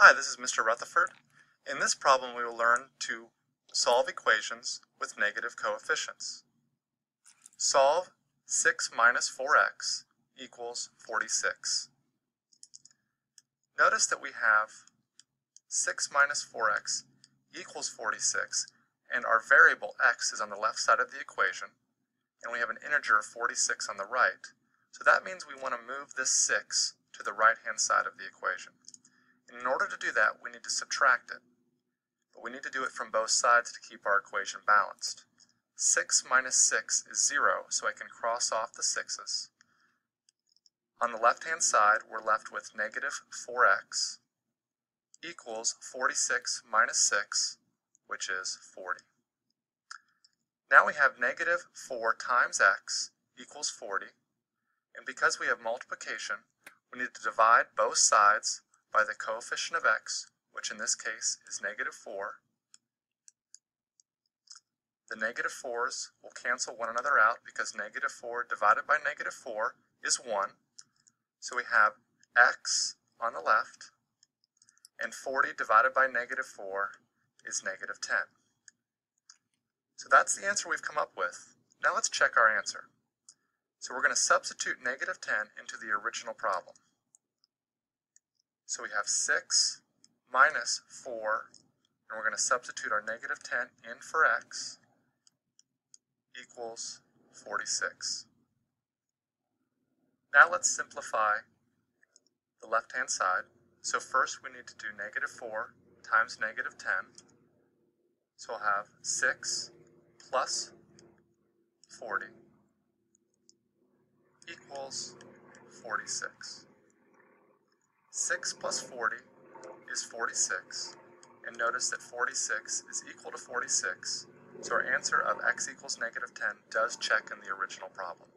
Hi, this is Mr. Rutherford. In this problem we will learn to solve equations with negative coefficients. Solve 6 minus 4x equals 46. Notice that we have 6 minus 4x equals 46 and our variable x is on the left side of the equation and we have an integer of 46 on the right. So that means we want to move this 6 to the right hand side of the equation. And in order to do that, we need to subtract it. But we need to do it from both sides to keep our equation balanced. 6 minus 6 is 0, so I can cross off the 6's. On the left-hand side, we're left with negative 4x equals 46 minus 6, which is 40. Now we have negative 4 times x equals 40, and because we have multiplication, we need to divide both sides by the coefficient of x, which in this case is negative 4. The negative 4's will cancel one another out because negative 4 divided by negative 4 is 1. So we have x on the left, and 40 divided by negative 4 is negative 10. So that's the answer we've come up with. Now let's check our answer. So we're going to substitute negative 10 into the original problem. So we have 6 minus 4, and we're going to substitute our negative 10 in for x, equals 46. Now let's simplify the left-hand side. So first we need to do negative 4 times negative 10. So we'll have 6 plus 40 equals 46. 6 plus 40 is 46, and notice that 46 is equal to 46, so our answer of x equals negative 10 does check in the original problem.